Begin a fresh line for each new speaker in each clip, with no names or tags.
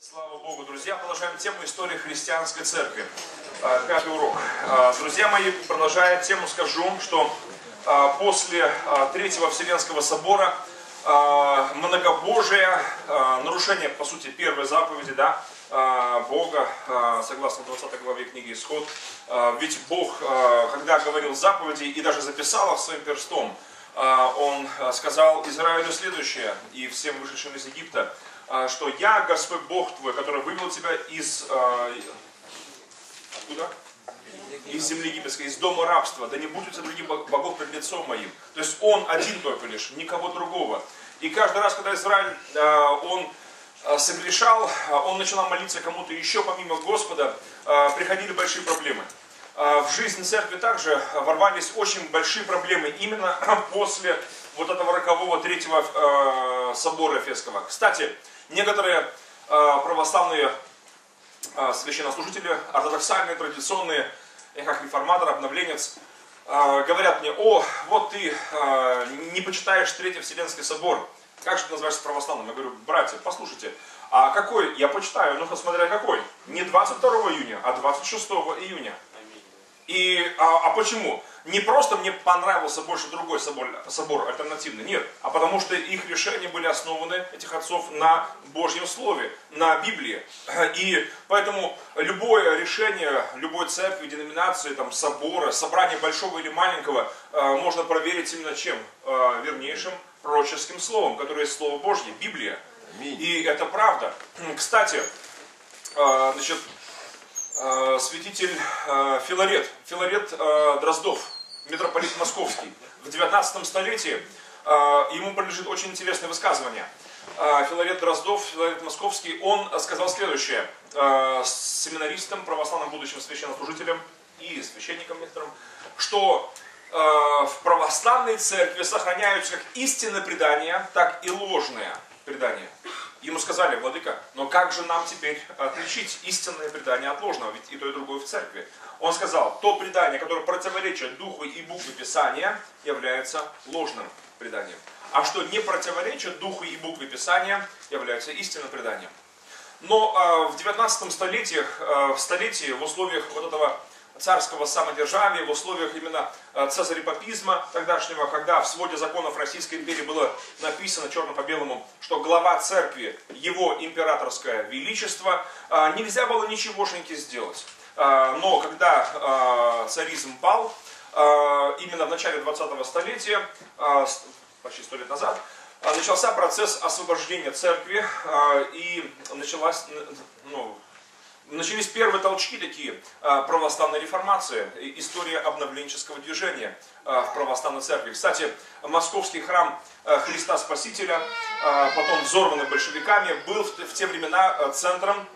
Слава Богу, друзья, продолжаем тему истории христианской церкви. А, Пятый урок. А, Друзья мои, продолжая тему, скажу, что а, после Третьего Вселенского собора многобожие, нарушение, по сути, первой заповеди, да, Бога, согласно 20 главе книги Исход. Ведь Бог, когда говорил заповеди и даже записал их своим перстом, Он сказал Израилю следующее и всем вышедшим из Египта, что я Господь Бог твой, который вывел тебя из... а, Откуда? Из земли египетской, из дома рабства. Да не будет у других бог- богов пред лицом моим. То есть он один только лишь, никого другого. И каждый раз, когда Израиль, а, он а, согрешал, а, он начинал молиться кому-то еще помимо Господа, а, приходили большие проблемы. А, В жизнь церкви также ворвались очень большие проблемы именно после вот этого рокового третьего собора Эфесского. Кстати, некоторые э, православные э, священнослужители, ортодоксальные, традиционные, как реформатор, обновленец, э, говорят мне, о, вот ты не почитаешь Третий Вселенский собор, как же ты называешься православным? Я говорю, братья, послушайте, а какой, я почитаю, ну смотря какой, не 22 июня, а 26 июня. И, а, а почему? Не просто мне понравился больше другой собор, собор альтернативный, нет, а потому что их решения были основаны, этих отцов, на Божьем Слове, на Библии. И поэтому любое решение любой церкви, деноминации, там, собора, собрания большого или маленького, э, можно проверить именно чем? Э, Вернейшим пророческим словом, которое есть Слово Божье, Библия. И это правда. Кстати, э, значит, святитель Филарет, Филарет Дроздов, митрополит Московский, в 19 столетии э, ему принадлежит очень интересное высказывание. Э, Филарет Дроздов, Филарет Московский, он сказал следующее, э, с семинаристом, православным будущим священнослужителем и священником некоторым, что в православной церкви сохраняются как истинное предание, так и ложное предание. Ему сказали, владыка, но как же нам теперь отличить истинное предание от ложного, ведь и то, и другое в церкви. Он сказал, то предание, которое противоречит духу и букве Писания, является ложным преданием. А что не противоречит духу и букве Писания, является истинным преданием. Но э, в 19 столетии, э, в столетии, в условиях вот этого царского самодержавия, в условиях именно э, цезарепапизма тогдашнего, когда в своде законов Российской империи было написано черно по белому, что глава церкви, его императорское величество, э, нельзя было ничегошеньки сделать. Э, Но когда царизм пал, именно в начале 20-го столетия, почти сто лет назад, начался процесс освобождения церкви и началась, ну, начались первые толчки такие а, православной реформации, история обновленческого движения а, в православной церкви. Кстати, московский храм а, Христа Спасителя, потом взорванный большевиками, был в те- времена центром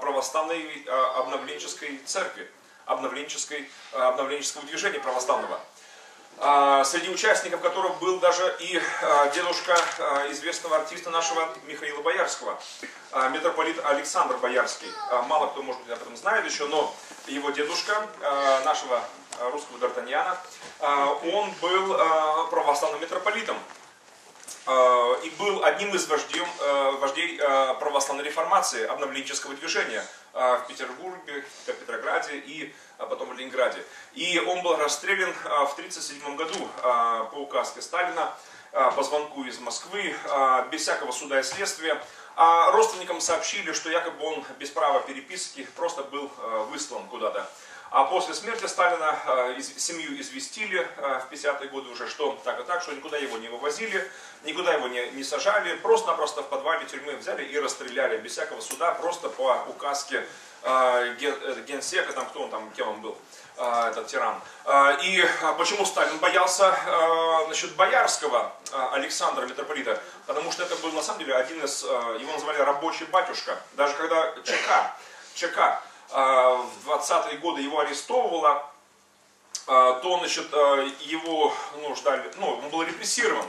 православной обновленческой церкви, обновленческой, обновленческого движения православного. А, среди участников которого был даже и а, дедушка а, известного артиста нашего Михаила Боярского, митрополит Александр Боярский. Мало кто, может быть, об этом знает еще, но его дедушка, нашего русского Д'Артаньяна, он был православным митрополитом. И был одним из вождей, э, вождей православной реформации, обновленческого движения в Петербурге, в Петрограде и э, потом в Ленинграде. И он был расстрелян э, в 1937 году по указке Сталина по звонку из Москвы, без всякого суда и следствия. А родственникам сообщили, что якобы он без права переписки просто был выслан куда-то. А после смерти Сталина э, семью известили э, в 50-е годы уже, что так и так, что никуда его не вывозили, никуда его не, не сажали, просто-напросто в подвале тюрьмы взяли и расстреляли без всякого суда, просто по указке э, ген- генсека, там кто он там, кем он был, этот тиран. И э, почему Сталин боялся насчет Боярского Александра митрополита? Потому что это был на самом деле один из, его называли рабочий батюшка. Даже когда ЧК, ЧК в 20-е годы его арестовывала, э, то значит, э, его ну, ждали, ну, он был репрессирован.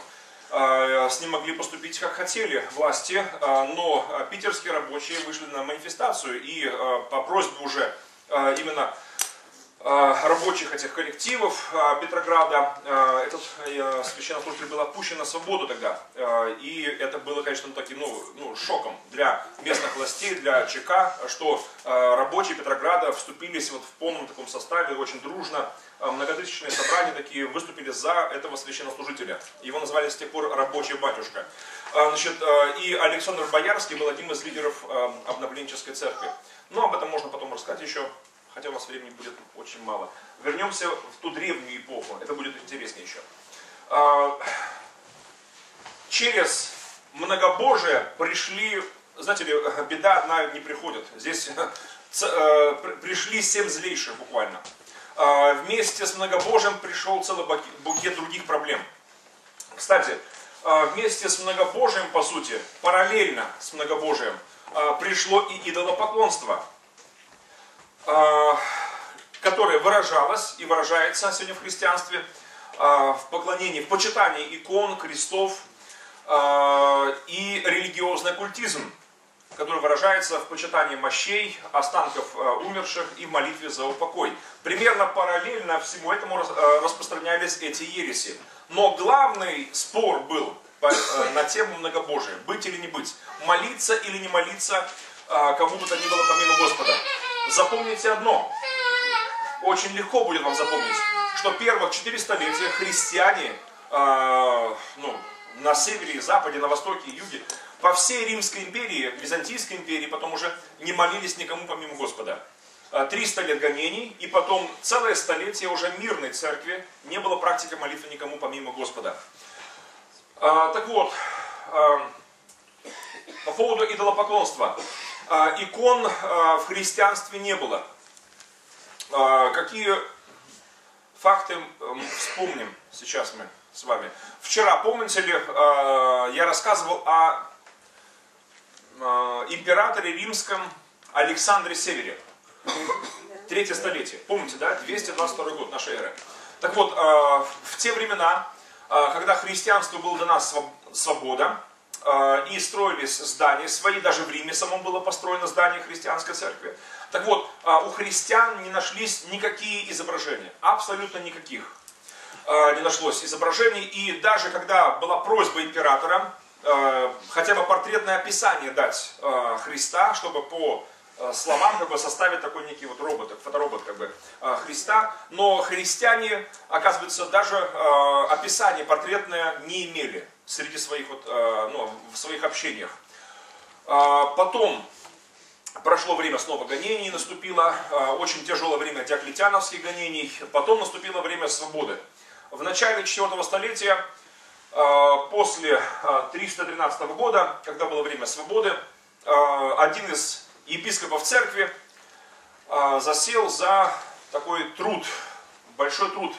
С ним могли поступить как хотели власти, но питерские рабочие вышли на манифестацию и по просьбе уже именно рабочих этих коллективов Петрограда. Этот священнослужитель был отпущен на свободу тогда. И это было, конечно, таким ну, ну, шоком для местных властей, для ЧК, что рабочие Петрограда вступились вот в полном таком составе, очень дружно а, многотысячные собрания такие выступили за этого священнослужителя. Его назвали с тех пор рабочий батюшка. А, значит, а, и Александр Боярский был одним из лидеров обновленческой церкви. Но об этом можно потом рассказать еще, хотя у нас времени будет очень мало. Вернемся в ту древнюю эпоху, это будет интереснее еще. Через многобожие пришли, знаете ли, беда одна не приходит. Здесь э, пришли семь злейших буквально. А, вместе с многобожием пришел целый букет других проблем. Кстати, а, вместе с многобожием, по сути, параллельно с многобожием, а, пришло и идолопоклонство, которое выражалось и выражается сегодня в христианстве в поклонении, в почитании икон, крестов и религиозный культизм который выражается в почитании мощей, останков умерших и молитве за упокой. Примерно параллельно всему этому распространялись эти ереси. Но главный спор был на тему многобожия. Быть или не быть. Молиться или не молиться кому бы то ни было помимо Господа. Запомните одно. Очень легко будет вам запомнить, что первых четыре столетия христиане ну, на севере западе, на востоке юге по всей Римской империи, Византийской империи, потом уже не молились никому помимо Господа. 300 а, лет гонений, и потом целое столетие уже мирной церкви не было практики молитвы никому помимо Господа. А, так вот, по поводу идолопоклонства. Икон в христианстве не было. Какие факты вспомним сейчас мы с вами? Вчера, помните ли, я рассказывал о императоре римском Александре Севере. Третье столетие. Помните, да? 222 год нашей эры. Так вот, в те времена, когда христианству была дана свобода, и строились здания свои, даже в Риме самом было построено здание христианской церкви. Так вот, у христиан не нашлись никакие изображения, абсолютно никаких не нашлось изображений. И даже когда была просьба императора хотя бы портретное описание дать Христа, чтобы по словам как бы составить такой некий вот робот, фоторобот как бы Христа. Но христиане, оказывается, даже описание портретное не имели среди своих вот, ну, в своих общениях. Потом прошло время снова гонений, наступило очень тяжелое время диоклетиановских гонений, потом наступило время свободы. В начале 4 столетия а, после 313 а, года, когда было время свободы, а, один из епископов церкви засел за такой труд, большой труд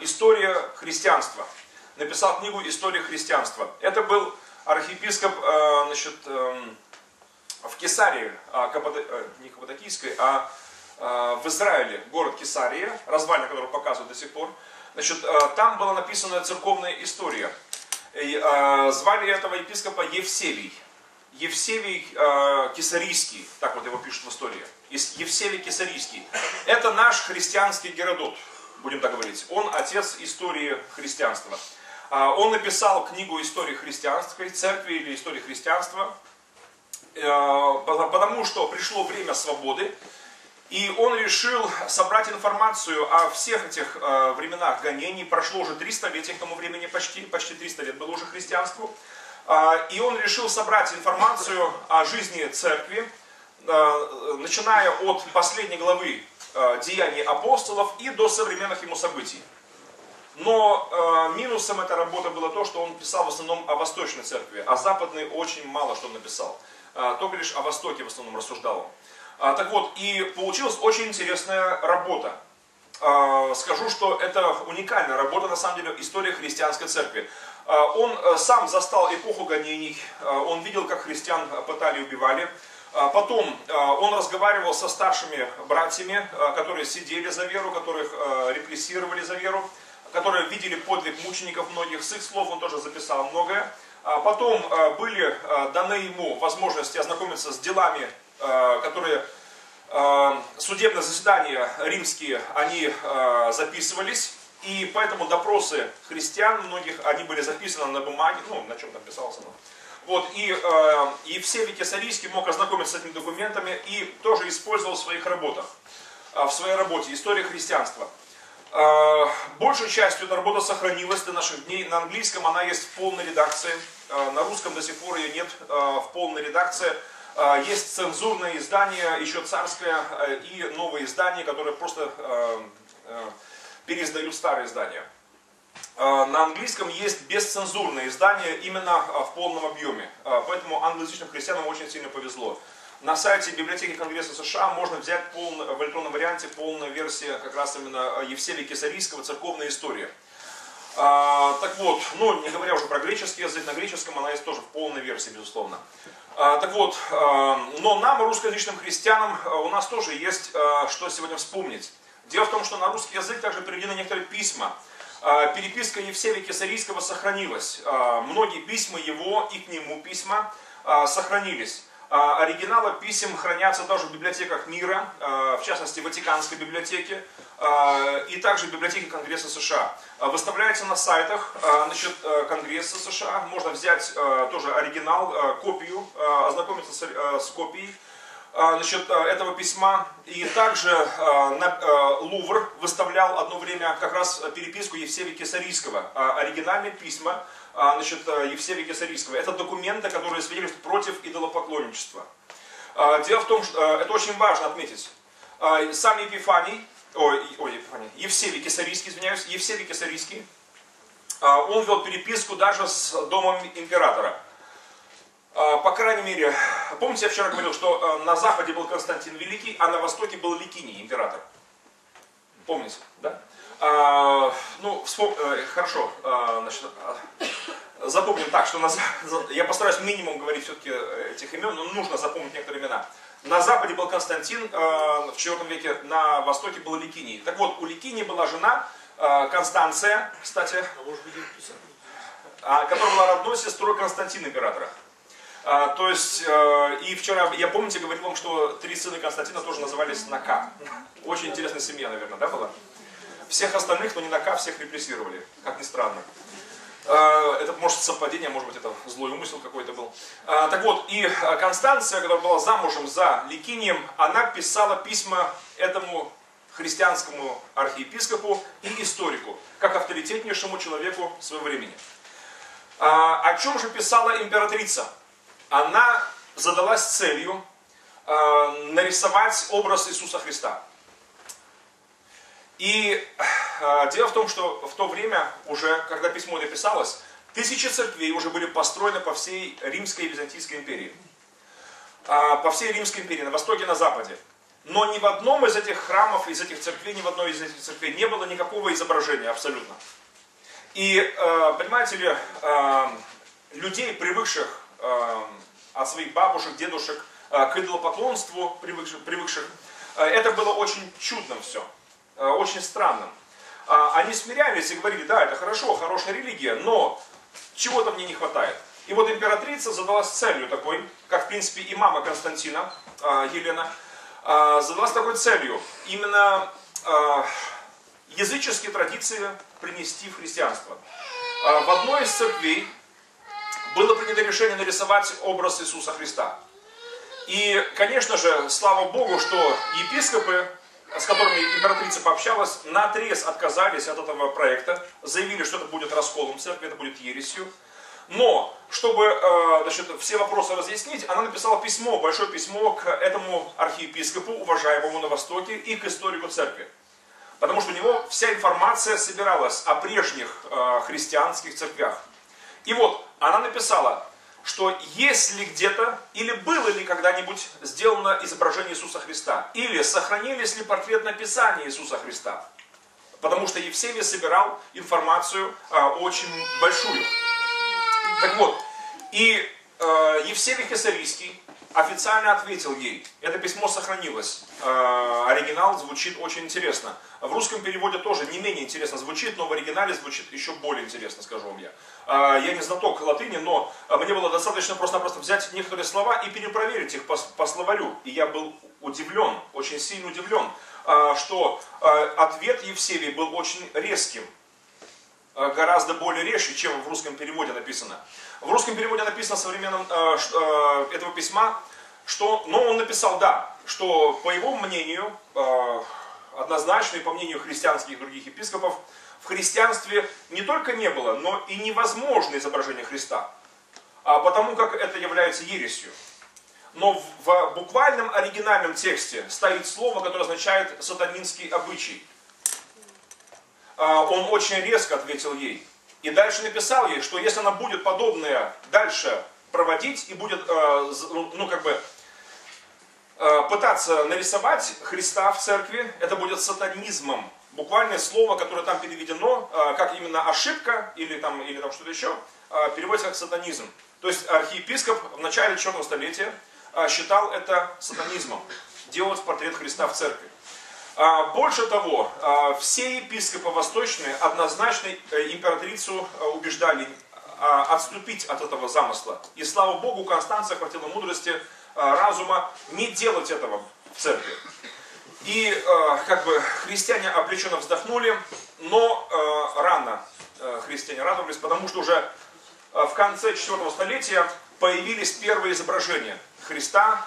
«История христианства». Написал книгу «История христианства». Это был архиепископ значит, эм, в Кесарии, э, не Каппадокийской, а в Израиле, город Кесария, развалины которого показывают до сих пор. Значит, э, там была написана церковная история. И, э, звали этого епископа Евсевий. Евсевий э, Кесарийский, так вот его пишут в истории. Евсевий Кесарийский. Это наш христианский Геродот, будем так говорить. Он отец истории христианства. А, он написал книгу истории христианской церкви или истории христианства, потому что пришло время свободы, и он решил собрать информацию о всех этих э, временах гонений. Прошло уже 300 лет, к тому времени почти, почти 300 лет было уже христианству. Э, и он решил собрать информацию о жизни церкви, э, начиная от последней главы э, Деяний апостолов и до современных ему событий. Но э, минусом этой работы было то, что он писал в основном о Восточной церкви, а Западной очень мало что он написал. Э, только лишь о Востоке в основном рассуждал он. А, так вот, и получилась очень интересная работа. А, скажу, что это уникальная работа, на самом деле, история христианской церкви. А, он э, сам застал эпоху гонений, он видел, как христиан пытали и убивали. Потом он разговаривал со старшими братьями, которые сидели за веру, которых репрессировали за веру, которые видели подвиг мучеников многих. С их слов он тоже записал многое. Потом были даны ему возможности ознакомиться с делами которые судебные заседания римские, они записывались, и поэтому допросы христиан многих, они были записаны на бумаге, ну, на чем там писалось оно. Вот, и, и Евсевий Кесарийский мог ознакомиться с этими документами и тоже использовал в своих работах, в своей работе «История христианства». Э, большей частью работа сохранилась до наших дней. На английском она есть в полной редакции. Э, на русском до сих пор ее нет э, в полной редакции. Есть цензурное издание, еще царское, и новые издания, которые просто переиздают старые издания. На английском есть бесцензурное издание именно в полном объеме. Поэтому англоязычным христианам очень сильно повезло. На сайте библиотеки Конгресса США можно взять полный, в электронном варианте полная версия как раз именно Евсевия Кесарийского «Церковная история». А, так вот, ну не говоря уже про греческий язык, на греческом она есть тоже в полной версии, безусловно. А, так вот, а, но нам, русскоязычным христианам, а, у нас тоже есть а, что сегодня вспомнить. Дело в том, что на русский язык также переведены некоторые письма. А, переписка Евсевия Кесарийского сохранилась. А, многие письма его и к нему письма а, сохранились. А, оригиналы писем хранятся тоже в библиотеках мира, а, в частности Ватиканской библиотеке а, и также в библиотеке Конгресса США. Выставляется на сайтах значит, Конгресса США, можно взять тоже оригинал, копию, ознакомиться с копией значит, этого письма. И также Лувр выставлял одно время как раз переписку Евсевия Кесарийского, оригинальные письма, а, значит, Евсевия Кесарийского. Это документы, которые свидетельствуют против идолопоклонничества. А, дело в том, что это очень важно отметить. А, сам Епифаний, ой, ой Епифаний, Евсевий Кесарийский, извиняюсь, Евсевий Кесарийский, он вел переписку даже с домом императора. По крайней мере, помните, я вчера говорил, что э, на западе был Константин Великий, а на востоке был Ликиний, император. Помните, да? А, ну, вспом... Э, хорошо, а, значит, а, запомним так, что на... я постараюсь минимум говорить все-таки этих имен, но нужно запомнить некоторые имена. На западе был Константин, в IV веке, на востоке был Ликиний. Так вот, у Ликинии была жена Констанция, кстати, а быть, которая была родной сестрой Константина императора. А, то есть, э, и вчера, я помните, говорил вам, что три сына Константина тоже назывались на К. Очень интересная семья, наверное, да, была? Всех остальных, но не на К, всех репрессировали, как ни странно. А, это может совпадение, может быть это злой умысел какой-то был. А, так вот, и Констанция, которая была замужем за Ликинием, она писала письма этому христианскому архиепископу и историку, как авторитетнейшему человеку своего времени. А, о чем же писала императрица? Она задалась целью нарисовать образ Иисуса Христа. И э, дело в том, что в то время, уже когда письмо написалось, тысячи церквей уже были построены по всей Римской и Византийской империи. Э, по всей Римской империи, на востоке и на западе. Но ни в одном из этих храмов, из этих церквей, ни в одной из этих церквей не было никакого изображения абсолютно. И, э, понимаете ли, э, людей, привыкших э, от своих бабушек, дедушек э, к идолопоклонству, привыкших, привыкших э, это было очень чудным все. Э, очень странным. А, они смирялись и говорили, да, это хорошо, хорошая религия, но чего-то мне не хватает. И вот императрица задалась целью такой, как в принципе и мама Константина, Елена, задалась такой целью, именно языческие традиции принести в христианство. В одной из церквей было принято решение нарисовать образ Иисуса Христа. И, конечно же, слава Богу, что епископы с которыми императрица пообщалась, на отрез отказались от этого проекта, заявили, что это будет расколом церкви, это будет ересью. Но, чтобы э, значит, все вопросы разъяснить, она написала письмо, большое письмо к этому архиепископу, уважаемому на Востоке, и к историку церкви. Потому что у него вся информация собиралась о прежних э, христианских церквях. И вот, она написала, что есть ли где-то или было ли когда-нибудь сделано изображение Иисуса Христа, или сохранились ли портрет написания Иисуса Христа. Потому что Евсевий собирал информацию а, очень большую. Так вот, и э, Евсевий Кесарийский официально ответил ей. Это письмо сохранилось. Э, оригинал звучит очень интересно. В русском переводе тоже не менее интересно звучит, но в оригинале звучит еще более интересно, скажу вам я. Э, я не знаток латыни, но мне было достаточно просто-напросто взять некоторые слова и перепроверить их по, по словарю. И я был удивлен, очень сильно удивлен, э, что ответ Евсевий был очень резким гораздо более резче, чем в русском переводе написано. В русском переводе написано современном э, э, этого письма, что, но он написал, да, что по его мнению, э, однозначно и по мнению христианских и других епископов, в христианстве не только не было, но и невозможно изображение Христа, а потому как это является ересью. Но в буквальном оригинальном тексте стоит слово, которое означает сатанинский обычай. А, он очень резко ответил ей. И дальше написал ей, что если она будет подобное дальше проводить и будет, э, ну, ну как бы, э, пытаться нарисовать Христа в церкви, это будет сатанизмом. Буквальное слово, которое там переведено, э, как именно ошибка или там, или там что-то еще, переводится как сатанизм. То есть архиепископ в начале четвертого столетия считал это сатанизмом, делать портрет Христа в церкви. А, больше того, а, все епископы восточные однозначно э, императрицу э, убеждали а, отступить от этого замысла. И слава Богу, Констанция хватило мудрости, разума не делать этого в церкви. И как бы христиане облеченно вздохнули, но рано христиане радовались, потому что уже в конце 4 столетия появились первые изображения Христа,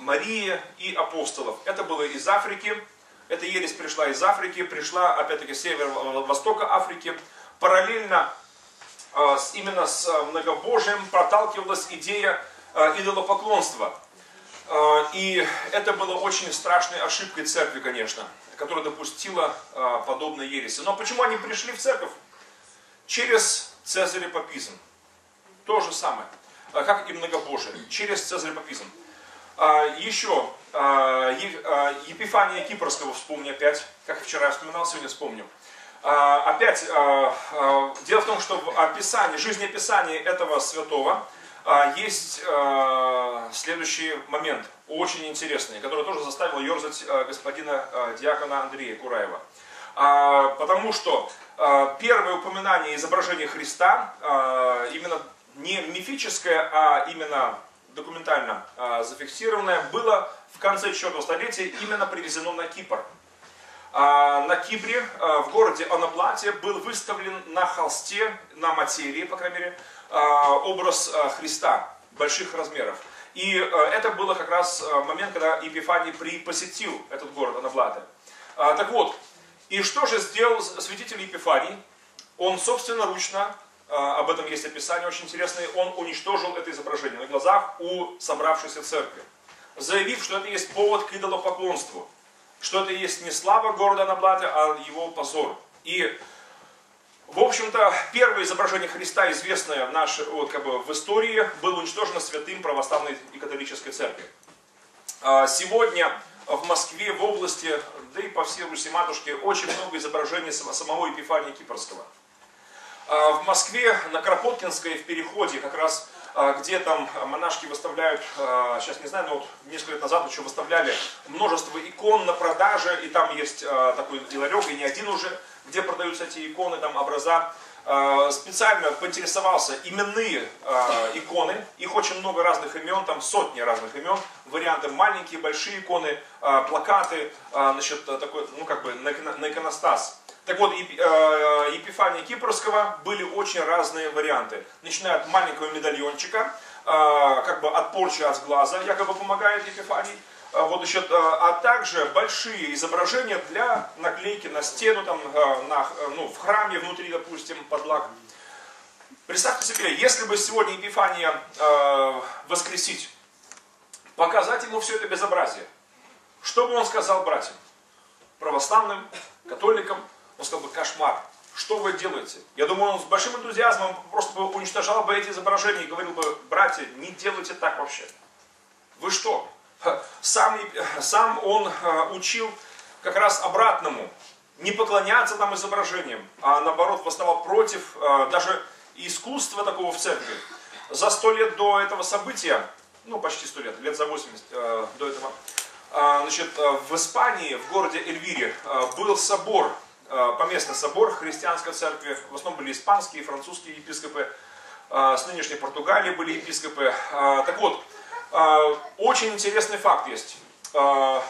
Марии и апостолов. Это было из Африки, эта ересь пришла из Африки, пришла опять-таки с северо-востока Африки. Параллельно а, именно с а, многобожием проталкивалась идея а, идолопоклонства. И это было очень страшной ошибкой церкви, конечно, которая допустила подобные ереси. Но почему они пришли в церковь? Через цезарепапизм. То же самое, как и многобожие, через цезарепапизм. Еще а, а, Епифания Кипрского вспомни опять, как вчера вспоминал, сегодня вспомню. А, опять, дело в том, что в описании, жизнеописании этого святого есть следующий момент, очень интересный, который тоже заставил ерзать господина диакона Андрея Кураева. Потому что первое упоминание изображения Христа, именно не мифическое, а именно документально зафиксированное, было в конце 4 столетия именно привезено на Кипр. А, на Кипре, а, в городе Анаплате, был выставлен на холсте, на материи, по крайней мере, образ Христа больших размеров. И это было как раз момент, когда Епифаний посетил этот город Анаплаты. Так вот, и что же сделал святитель Епифаний? Он собственноручно, об этом есть описание очень интересное, он уничтожил это изображение на глазах у собравшейся церкви заявив, что это есть повод к идолопоклонству, что это есть не слава города на плате, а его позор. И, в общем-то, первое изображение Христа, известное в, нашей, вот, как бы, в истории, было уничтожено святым православной и католической церкви. А, сегодня в Москве, в области, да и по всей Руси Матушке, очень много изображений самого Епифания Кипрского. А, в Москве на Кропоткинской в переходе как раз а, где там монашки выставляют, а, сейчас не знаю, но вот несколько лет назад еще выставляли множество икон на продаже, и там есть а, такой ларек, и не один уже, где продаются эти иконы, там образа. Специально поинтересовался именные иконы, их очень много разных имен, там сотни разных имен, варианты маленькие, большие иконы, плакаты, значит, такой, ну как бы на иконостас. Так вот, э, Епифания Кипрского были очень разные варианты. Начиная от маленького медальончика, э, как бы от порчи от глаза, якобы помогает Епифаний. Э, вот еще, а также большие изображения для наклейки на стену, там, на, ну, в храме внутри, допустим, под лак. Представьте себе, если бы сегодня Епифания воскресить, показать ему все это безобразие, что бы он сказал братьям, православным, католикам, он сказал бы, кошмар, что вы делаете? Я думаю, он с большим энтузиазмом просто бы уничтожал бы эти изображения и говорил бы, братья, не делайте так вообще. Вы что? Сам, сам он э, учил как раз обратному, не поклоняться там изображениям, а наоборот восставал против э, даже искусства такого в церкви. за сто лет до этого события, ну почти сто лет, лет за 80 э, до этого, значит, в Испании, в городе Эльвире, был собор, поместный собор христианской церкви, в основном были испанские и французские епископы, э, с нынешней Португалии были епископы. Э, так вот, э, очень интересный факт есть. Э,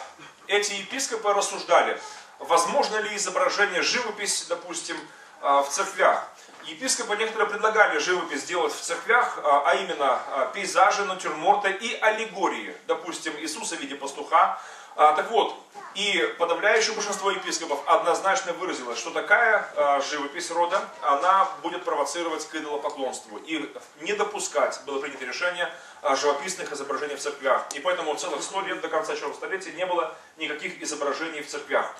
эти епископы рассуждали, возможно ли изображение живопись, допустим, э, в церквях. Епископы некоторые предлагали живопись сделать в церквях, а, а именно а, пейзажи, натюрморты и аллегории. Допустим, Иисуса в виде пастуха. А, так вот, и подавляющее большинство епископов однозначно выразилось, что такая живопись рода, она будет провоцировать к идолопоклонству. И не допускать было принято решение живописных изображений в церквях. И поэтому целых сто лет до конца черного столетия не было никаких изображений в церквях.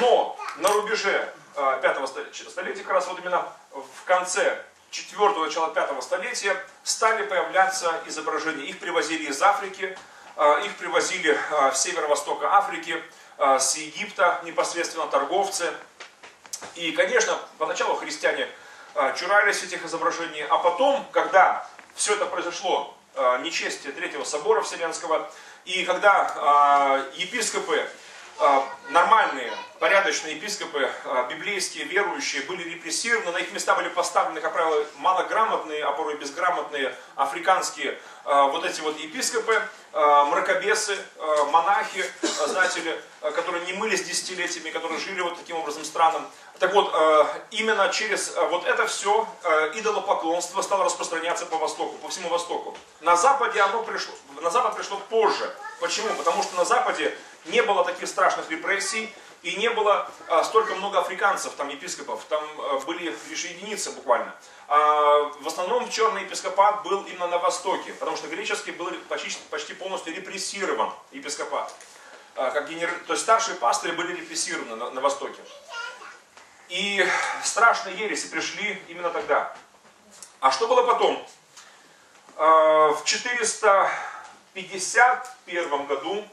Но на рубеже пятого столетия, как раз вот именно в конце четвертого начала пятого столетия стали появляться изображения. Их привозили из Африки, а, их привозили а, с северо-востока Африки, с Египта непосредственно торговцы. И, конечно, поначалу христиане чурались этих изображений, а потом, когда все это произошло, нечестие Третьего Собора Вселенского, и когда епископы нормальные, порядочные епископы, а, библейские, верующие, были репрессированы, на их места были поставлены, как правило, малограмотные, а порой безграмотные африканские а, вот эти вот епископы, мракобесы, монахи, знаете ли, которые не мылись десятилетиями, которые жили вот таким образом странным. Так вот, именно через вот это все идолопоклонство стало распространяться по Востоку, по всему Востоку. На Западе оно пришло, на Запад пришло позже. Почему? Потому что на Западе не было таких страшных репрессий, и не было а, столько много африканцев, там епископов, там а, были лишь единицы буквально. А, в основном черный епископат был именно на Востоке, потому что греческий был почти, почти полностью репрессирован епископат. А, как генер... То есть старшие пастыри были репрессированы на, на Востоке. И страшные ереси пришли именно тогда. А что было потом? А, в 451 году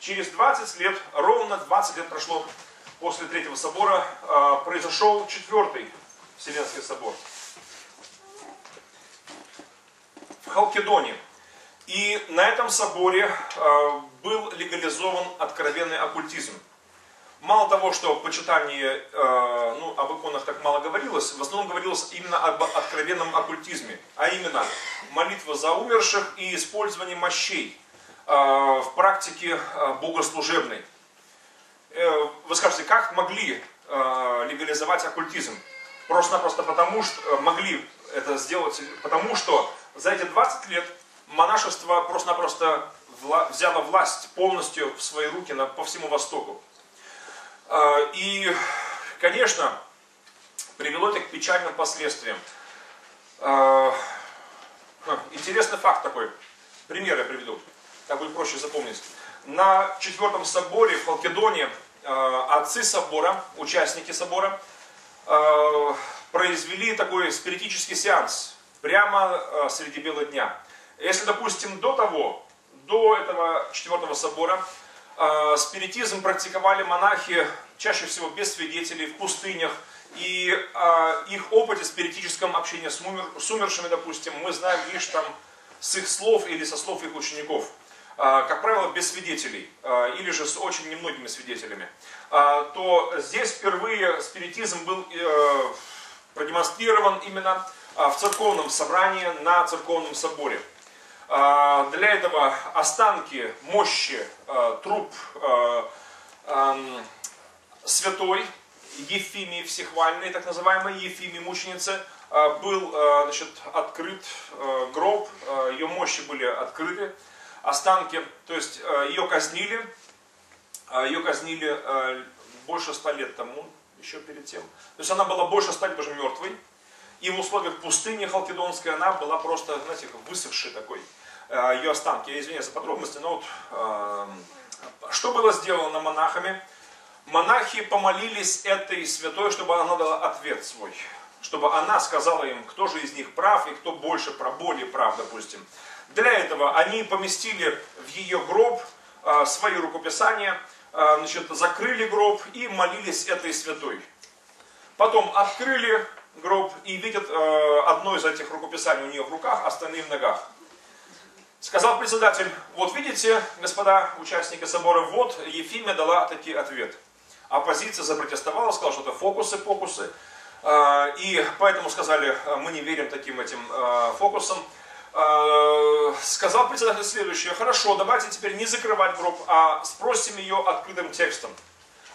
Через 20 лет, ровно 20 лет прошло после Третьего собора, а, произошел Четвертый Вселенский собор в Халкидоне. И на этом соборе а, был легализован откровенный оккультизм. Мало того, что почитание, а, ну, об иконах так мало говорилось, в основном говорилось именно об откровенном оккультизме, а именно молитва за умерших и использование мощей в практике э, богослужебной. Э, вы скажете, как могли легализовать оккультизм? Просто-напросто потому, что могли это сделать, потому что за эти 20 лет монашество просто-напросто взяло власть полностью в свои руки на, по всему Востоку. И, конечно, привело это к печальным последствиям. Интересный факт такой. Пример я приведу так будет проще запомнить. На четвертом соборе в Халкидоне э, отцы собора, участники собора, э, произвели такой спиритический сеанс прямо э, среди бела дня. Если, допустим, до того, до этого четвертого собора, спиритизм практиковали монахи чаще всего без свидетелей, в пустынях, и их опыте спиритическом общении с, умер, с умершими, допустим, мы знаем лишь там с их слов или со слов их учеников. А, как правило, без свидетелей, а, или же с очень немногими свидетелями, а, то здесь впервые спиритизм был э, продемонстрирован именно в церковном собрании на церковном соборе. Для этого останки, мощи, труп святой Ефимии Всехвальной, так называемой Ефимии мученицы, был значит, открыт гроб, ее мощи были открыты, останки, то есть э, ее казнили, э, ее казнили э, больше ста лет тому, еще перед тем. То есть она была больше ста лет уже мертвой. И в условиях пустыни Халкидонской она была просто, знаете, высохшей такой. Ее останки, я извиняюсь за подробности, но вот что было сделано монахами? Монахи помолились этой святой, чтобы она дала ответ свой. Чтобы она сказала им, кто же из них прав и кто больше прав, более прав, допустим. Для этого они поместили в ее гроб а, свои рукописания, а, значит, закрыли гроб и молились этой святой. Потом открыли гроб и видят э, одно из этих рукописаний у нее в руках, остальные в ногах. Сказал председатель, вот видите, господа участники собора, вот Ефимия дала таки ответ. Оппозиция запротестовала, сказала, что это фокусы. Э, и поэтому сказали, мы не верим таким этим фокусам. Э, сказал председатель следующее, хорошо, давайте теперь не закрывать гроб, а спросим ее открытым текстом.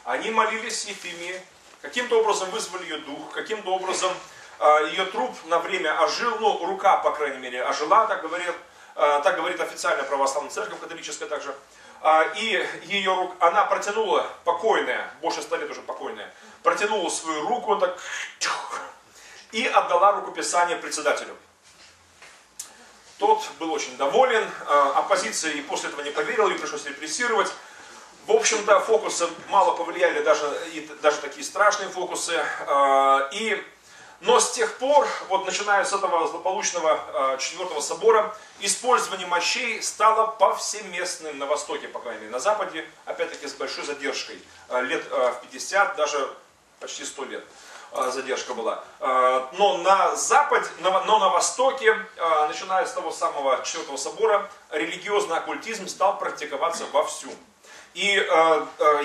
Они молились Ефимии, каким-то образом вызвали ее дух, каким-то образом э, ее труп на время ожил, ну, рука, по крайней мере, ожила, так говорит, э, так говорит официальная православная церковь, католическая также. И ее рук, она протянула, покойная, больше ста лет уже покойная, протянула свою руку так, и отдала рукописание председателю. Тот был очень доволен, оппозиция и после этого не поверила, и пришлось репрессировать. В общем-то, фокусы мало повлияли, даже, и, даже такие страшные фокусы. А, и, но с тех пор, вот начиная с этого злополучного а, четвертого собора, использование мощей стало повсеместным на Востоке, по крайней мере, на Западе, опять-таки с большой задержкой, лет в 50, даже почти 100 лет задержка была. Но на Западе, но на Востоке, начиная с того самого четвертого собора, религиозный оккультизм стал практиковаться вовсю. И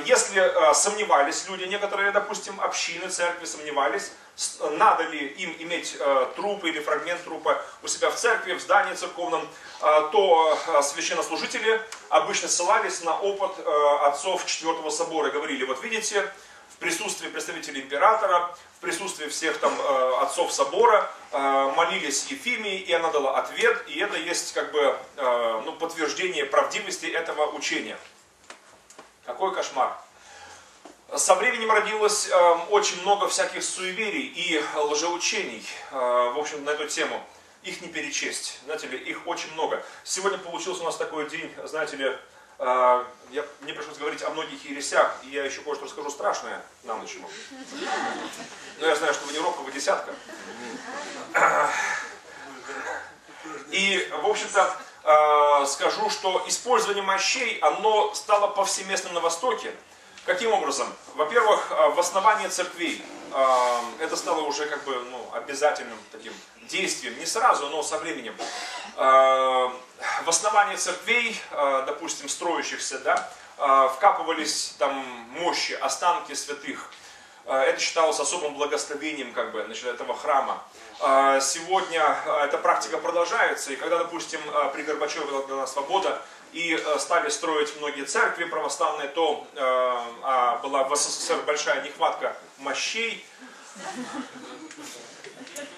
если сомневались люди, некоторые, допустим, общины, церкви сомневались, надо ли им иметь труп или фрагмент трупа у себя в церкви, в здании церковном, то священнослужители обычно ссылались на опыт отцов Четвертого собора говорили, вот видите, присутствии представителей императора, в присутствии всех там э, отцов собора э, молились Ефимии, и она дала ответ, и это есть как бы э, ну, подтверждение правдивости этого учения. Какой кошмар. Со временем родилось э, очень много всяких суеверий и лжеучений, э, в общем, на эту тему. Их не перечесть, знаете ли, их очень много. Сегодня получился у нас такой день, знаете ли, я, мне пришлось говорить о многих ересях, и я еще кое-что расскажу страшное на ночь. Но я знаю, что вы не робка, вы десятка. И, в общем-то, Э, скажу, что использование мощей, оно стало повсеместным на Востоке. Каким образом? Во-первых, э, в основании церквей. Э, это стало уже как бы ну, обязательным таким действием. Не сразу, но со временем. В основании церквей, допустим, строящихся, да, вкапывались там мощи, останки святых. Это считалось особым благословением как бы, значит, этого храма. Сегодня эта практика продолжается, и когда, допустим, при Горбачеве была дана свобода, и стали строить многие церкви православные, то была в СССР большая нехватка мощей,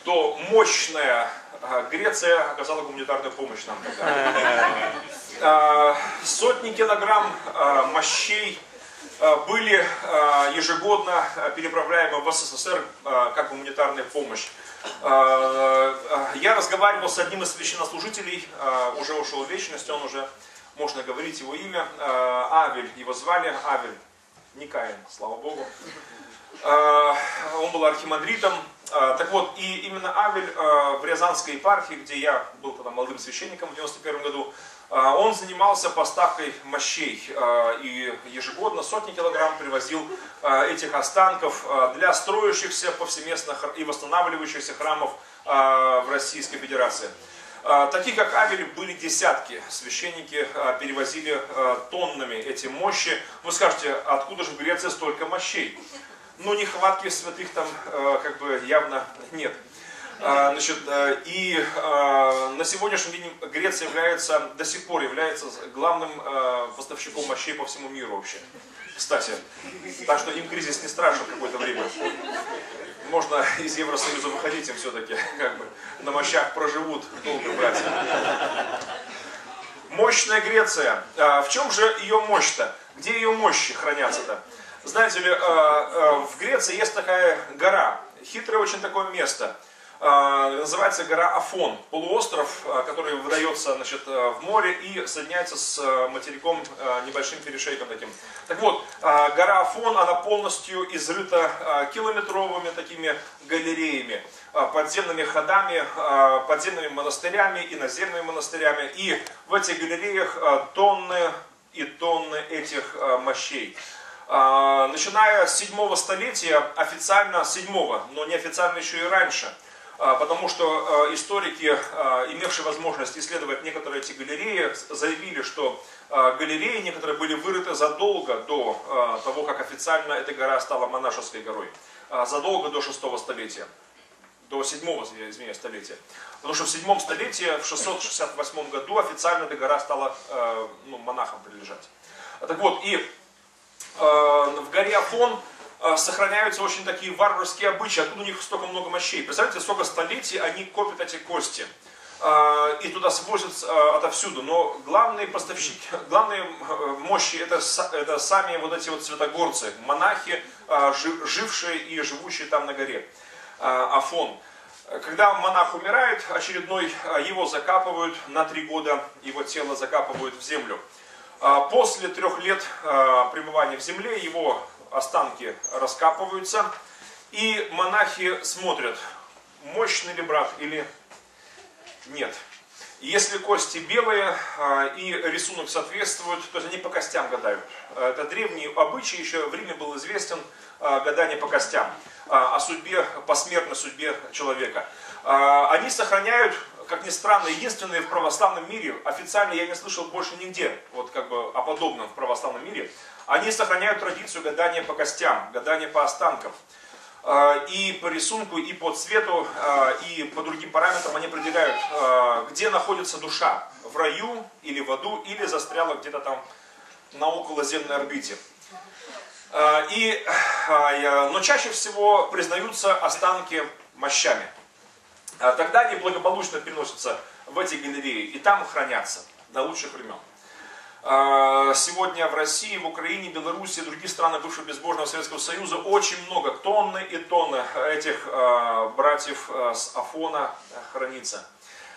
то мощная Греция оказала гуманитарную помощь нам тогда. Сотни килограмм мощей были ежегодно переправляемы в СССР как гуманитарная помощь. А, а, я разговаривал с одним из священнослужителей, а, уже ушел в вечность, он уже, можно говорить его имя, Авель, его звали Авель, не Каин, слава Богу. Он был архимандритом. Так вот, и именно Авель в Рязанской епархии, где я был тогда молодым священником в 91 году, он занимался поставкой мощей и ежегодно сотни килограмм привозил этих останков для строящихся повсеместно и восстанавливающихся храмов в Российской Федерации. Таких как Авель были десятки. Священники перевозили тоннами эти мощи. Вы скажете, откуда же в Греции столько мощей? Ну, нехватки святых там как бы явно нет. А, значит, э, и на сегодняшний день Греция является, до сих пор является главным поставщиком мощей по всему миру вообще. Кстати. Так что им кризис не страшен какое-то время. Можно из Евросоюза выходить им все-таки, как бы, на мощах проживут долго, братья. Мощная Греция. В чем же ее мощь-то? Где ее мощи хранятся-то? Знаете ли, в Греции есть такая гора, хитрое очень такое место – а, называется гора Афон, полуостров, а, который выдается значит, э, в море и соединяется с материком небольшим перешейком таким. Так вот, а, гора Афон, она полностью изрыта километровыми такими галереями, подземными ходами, подземными монастырями и наземными монастырями. И в этих галереях тонны и тонны этих мощей. Начиная с седьмого столетия, официально седьмого, но неофициально еще и раньше, потому что историки, имевшие возможность исследовать некоторые эти галереи, заявили, что галереи некоторые были вырыты задолго до того, как официально эта гора стала монашеской горой, задолго до шестого столетия до седьмого, извиняюсь, столетия. Потому что в седьмом столетии, в 668 году официально эта гора стала ну, монахам принадлежать. Так вот, и в горе Афон сохраняются очень такие варварские обычаи, откуда у них столько много мощей. Представляете, сколько столетий они копят эти кости э, и туда свозят э, отовсюду. Но главные поставщики, главные мощи это, это сами вот эти вот святогорцы, монахи, жившие и живущие там на горе. Афон. Когда монах умирает, очередной его закапывают на три года, его тело закапывают в землю. После трех лет пребывания в земле его останки раскапываются, и монахи смотрят, мощный ли брат или нет. Если кости белые и рисунок соответствует, то есть они по костям гадают. Это древний обычай, еще в Риме был известен гадание по костям. А, о судьбе, посмертной судьбе человека. А, они сохраняют, как ни странно, единственные в православном мире, официально я не слышал больше нигде, вот как бы о подобном в православном мире, они сохраняют традицию гадания по костям, гадания по останкам. А, и по рисунку, и по цвету, и по другим параметрам они определяют, где находится душа, в раю или в аду, или застряла где-то там на околоземной орбите. А, и, а, но чаще всего признаются останки мощами. А, тогда они благополучно переносятся в эти галереи и там хранятся до лучших времен. Сегодня в России, в Украине, Беларуси и других странах бывшего безбожного Советского Союза очень много, тонны и тонны этих братьев с Афона хранится.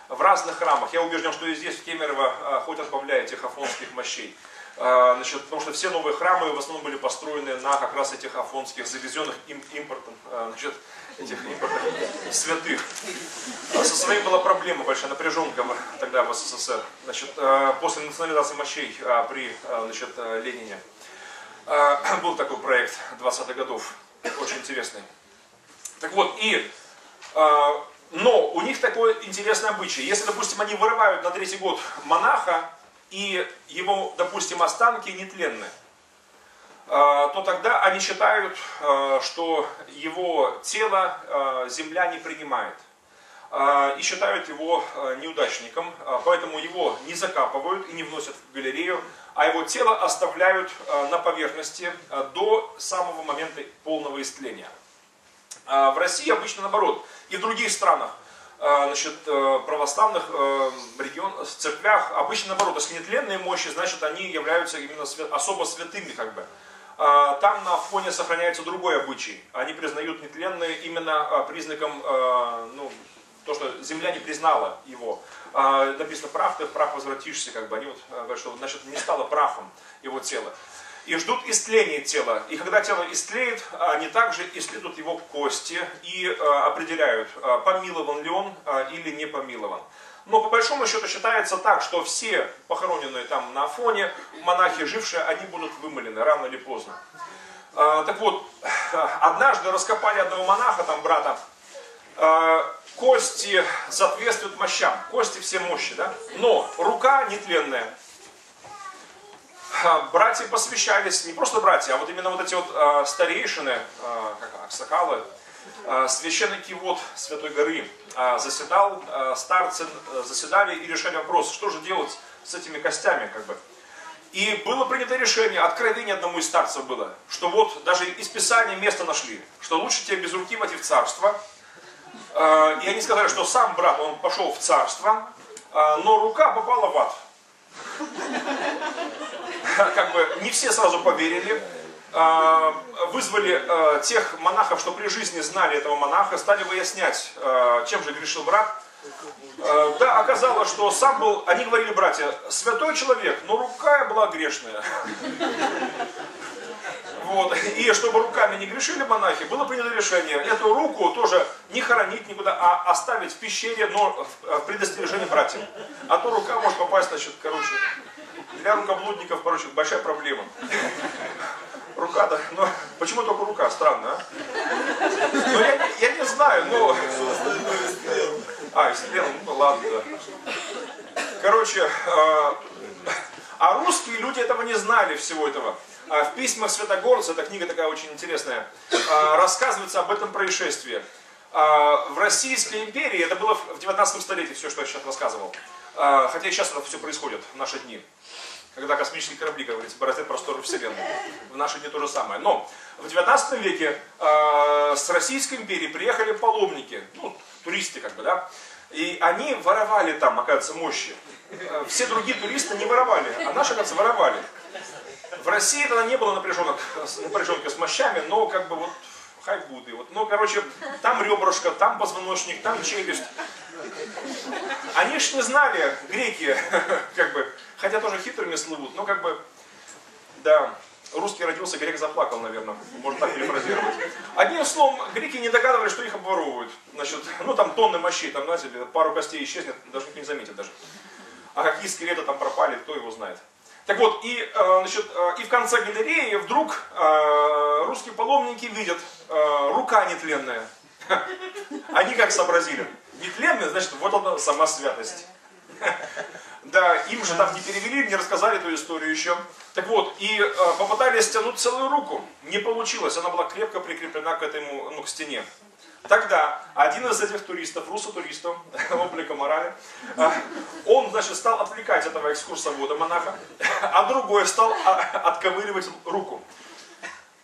В разных храмах. Я убежден, что и здесь, в Кемерово, хоть отбавляют этих афонских мощей. А, значит, потому что все новые храмы в основном были построены на как раз этих афонских, завезенных им, импортом, а, значит, этих импортных святых. А со своим была проблема большая, напряженка тогда в СССР. Значит, после национализации мощей при значит, Ленине был такой проект 20-х годов, очень интересный. Так вот, и но у них такое интересное обычай. Если, допустим, они вырывают на третий год монаха, и его, допустим, останки нетленны, а, то тогда они считают, а, что его тело а, земля не принимает. И считают его неудачником, поэтому его не закапывают и не вносят в галерею, а его тело оставляют на поверхности до самого момента полного истления. В России обычно наоборот, и в других странах а, значит, э, православных э, регион, церквях обычно наоборот, если нетленные мощи, значит они являются именно свят, особо святыми как бы. А, там на фоне сохраняется другой обычай. Они признают нетленные именно а, признаком, ну, то, что земля не признала его. Написано, прах ты, в прах возвратишься, как бы. Они вот говорят, что значит не стало прахом его тело и ждут истления тела. И когда тело истлеет, они также исследуют его кости и определяют, помилован ли он или не помилован. Но по большому счету считается так, что все похороненные там на Афоне, монахи жившие, они будут вымолены рано или поздно. Так вот, однажды раскопали одного монаха, там брата, кости соответствуют мощам, кости все мощи, да? но рука нетленная, братья посвящались, не просто братья, а вот именно вот эти вот старейшины, как аксакалы, священники вот Святой горы, заседал, э, старцы заседали и решали вопрос, что же делать с этими костями, как бы. И было принято решение, откровение одному из старцев было, что вот даже из Писания место нашли, что лучше тебе без руки войти в царство. Э, и они сказали, что сам брат, он пошел в царство, э, но рука попала в ад. как бы не все сразу поверили, вызвали а, тех монахов, что при жизни знали этого монаха, стали выяснять, а, чем же грешил брат. Да, оказалось, что сам был, они говорили, братья, святой человек, но рука была грешная. Вот. И чтобы руками не грешили монахи, было принято решение эту руку тоже не хоронить никуда, а оставить в пещере, но в предостережении братьев. А то рука может попасть, значит, короче, для рукоблудников, короче, большая проблема. Рука, да. Но почему только рука? Странно, а? Ну, я, я не знаю, но... А, истлел, ну ладно, да. Короче, а, а русские люди этого не знали, всего этого. А В письмах Святогорца, эта книга такая очень интересная, а, рассказывается об этом происшествии. В Российской империи, это было в 19 столетии, все, что я сейчас рассказывал. А, Хотя и сейчас это все происходит в наши дни. Когда космические корабли, как говорится, бороздят просторы Вселенной. В наши дни то же самое. Но в 19 веке а, с Российской империи приехали паломники, ну, туристы как бы, да, и они воровали там, оказывается, мощи. А, Все другие туристы не воровали, а наши, оказывается, воровали. В России тогда не было напряженок, напряженки с мощами, но как бы вот хай Будды. Вот, ну, короче, там ребрышко, там позвоночник, там челюсть. Они ж не знали, греки, как бы, хотя тоже хитрыми слывут, но как бы, да, русский родился, грек заплакал, наверное, можно так перефразировать. Одним словом, греки не догадывались, что их обворовывают. Значит, ну там тонны мощей, там, знаете, пару костей исчезнет, даже не заметит даже. А какие скелеты там пропали, кто его знает. Так вот, и, э, значит, э, и в конце галереи вдруг э, русские паломники видят рука нетленная. Они как сообразили? Нетленная, значит, вот она сама святость. Да, им же там не перевели, не рассказали эту историю еще. Так вот, и э, попытались стянуть целую руку. Не получилось, она была крепко прикреплена к этому, ну, к стене. Тогда один из этих туристов, русо-туристов, облика морали, э, он, значит, стал отвлекать этого экскурсовода монаха, а другой стал а, отковыривать руку.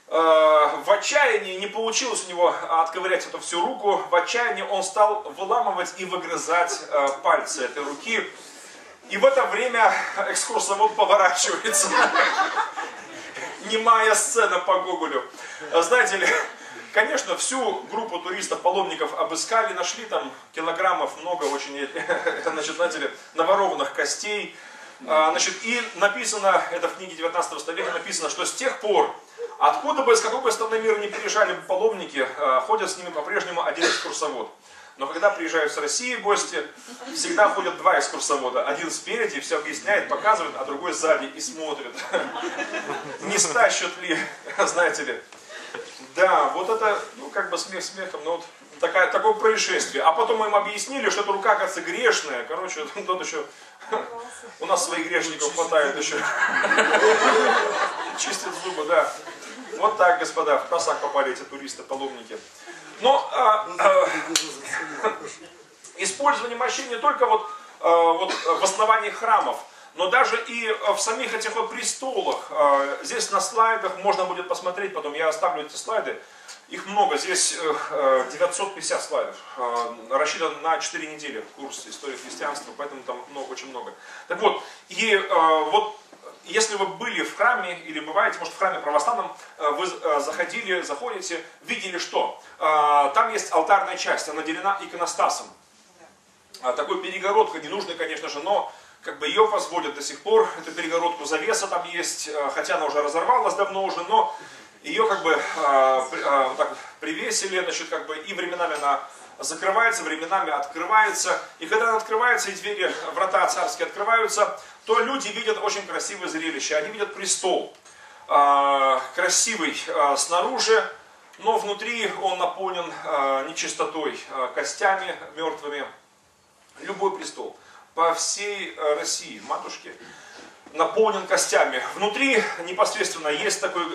Э, В отчаянии не получилось у него отковырять эту всю руку. В отчаянии он стал выламывать и выгрызать э, пальцы этой руки. И в это время экскурсовод поворачивается. Немая сцена по Гоголю. Знаете ли, конечно, всю группу туристов, паломников обыскали, нашли там килограммов много очень, это, значит, знаете ли, наворованных костей. А, Значит, и написано, это в книге 19 столетия написано, что с тех пор, откуда бы, из какой бы страны мира не приезжали паломники, а, ходят с ними по-прежнему один экскурсовод. Но когда приезжают с России гости, всегда ходят два экскурсовода. Один спереди, все объясняет, показывает, а другой сзади и смотрит. Не стащат ли, знаете ли. Да, вот это, ну, как бы смех смехом, но вот такая, такое происшествие. А потом мы им объяснили, что эта рука, кажется, грешная. Короче, тот еще, у нас своих грешников хватает еще. Чистит зубы, да. Вот так, господа, в просак попали эти туристы, паломники. Но а, а, использование мощей не только вот, а, вот в основании храмов, но даже и в самих этих вот престолах. А, Здесь на слайдах можно будет посмотреть, потом я оставлю эти слайды. Их много, здесь э, э, 950 слайдов. Э, Рассчитан на 4 недели курс истории христианства, поэтому там много, очень много. Так вот, и э, вот если вы были в храме или бываете, может, в храме православном, э, вы э, заходили, заходите, видели что? Э, Там есть алтарная часть, она делена иконостасом. Такой перегородка, ненужная, конечно же, но как бы ее возводят до сих пор. Эту перегородку завеса там есть, хотя она уже разорвалась давно уже, но ее как бы вот так привесили, значит, как бы и временами она закрывается, временами открывается. И когда она открывается, и двери, врата царские открываются, то люди видят очень красивое зрелище. Они видят престол, а, красивый а, снаружи, но внутри он наполнен а, нечистотой, костями мертвыми. Любой престол по всей России, матушке, наполнен костями. Внутри непосредственно есть такое